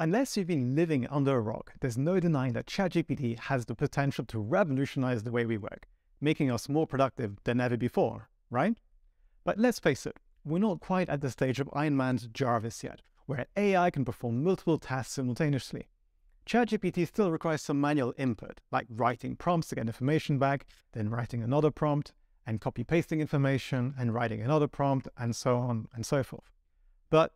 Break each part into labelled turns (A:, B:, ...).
A: Unless you've been living under a rock, there's no denying that ChatGPT has the potential to revolutionize the way we work, making us more productive than ever before, right? But let's face it, we're not quite at the stage of Iron Man's Jarvis yet, where AI can perform multiple tasks simultaneously. ChatGPT still requires some manual input, like writing prompts to get information back, then writing another prompt, and copy pasting information, and writing another prompt, and so on and so forth. But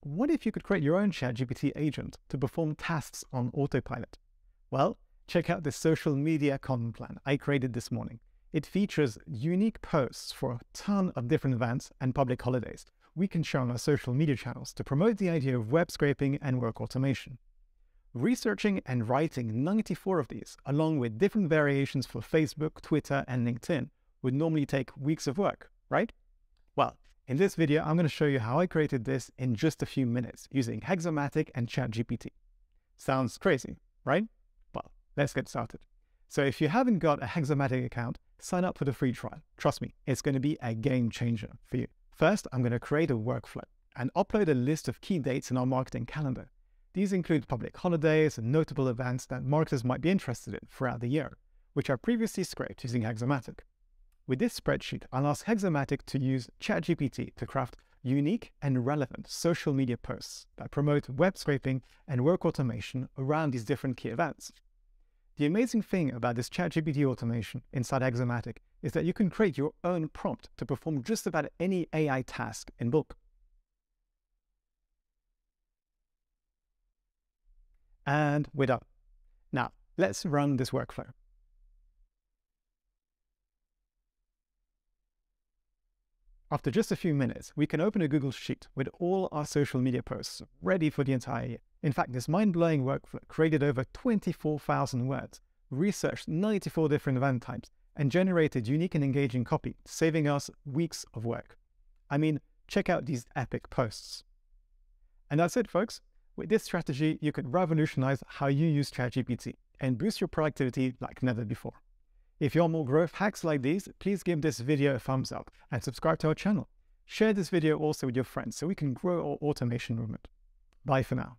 A: what if you could create your own ChatGPT agent to perform tasks on autopilot? Well, check out this social media content plan I created this morning. It features unique posts for a ton of different events and public holidays we can share on our social media channels to promote the idea of web scraping and work automation. Researching and writing 94 of these, along with different variations for Facebook, Twitter, and LinkedIn, would normally take weeks of work, right? Well, in this video, I'm going to show you how I created this in just a few minutes using Hexomatic and ChatGPT. Sounds crazy, right? Well, let's get started. So if you haven't got a Hexomatic account, sign up for the free trial. Trust me, it's going to be a game changer for you. First, I'm going to create a workflow and upload a list of key dates in our marketing calendar. These include public holidays and notable events that marketers might be interested in throughout the year, which I previously scraped using Hexomatic. With this spreadsheet, I'll ask Hexomatic to use ChatGPT to craft unique and relevant social media posts that promote web scraping and work automation around these different key events. The amazing thing about this ChatGPT automation inside Hexomatic is that you can create your own prompt to perform just about any AI task in bulk. and we're done. Now, let's run this workflow. After just a few minutes, we can open a Google Sheet with all our social media posts ready for the entire year. In fact, this mind-blowing workflow created over 24,000 words, researched 94 different event types, and generated unique and engaging copy, saving us weeks of work. I mean, check out these epic posts. And that's it, folks. With this strategy, you can revolutionize how you use ChatGPT and boost your productivity like never before. If you want more growth hacks like these, please give this video a thumbs up and subscribe to our channel. Share this video also with your friends so we can grow our automation movement. Bye for now.